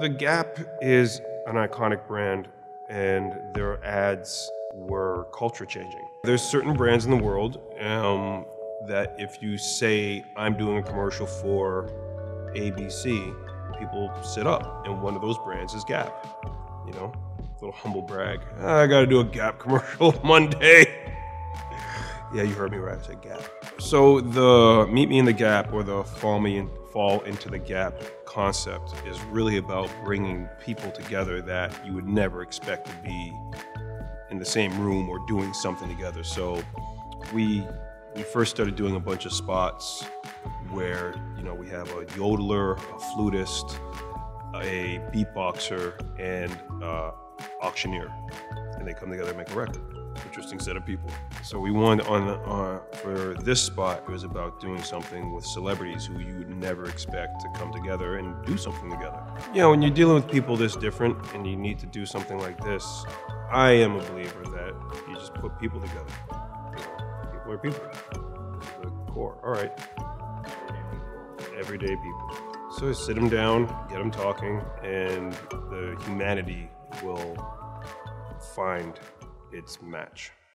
The Gap is an iconic brand, and their ads were culture changing. There's certain brands in the world um, that if you say, I'm doing a commercial for ABC, people sit up. And one of those brands is Gap. You know, little humble brag. I gotta do a Gap commercial Monday. Yeah, you heard me right. I said Gap. So the Meet Me in the Gap or the Fall Me in, Fall into the Gap concept is really about bringing people together that you would never expect to be in the same room or doing something together. So we we first started doing a bunch of spots where you know we have a yodeler, a flutist, a beatboxer, and uh, auctioneer, and they come together and make a record. Interesting set of people. So we wanted on uh, for this spot, it was about doing something with celebrities who you would never expect to come together and do something together. You know, when you're dealing with people this different and you need to do something like this, I am a believer that you just put people together. People are people. The core. All right. Everyday people. So sit them down, get them talking, and the humanity will find its match.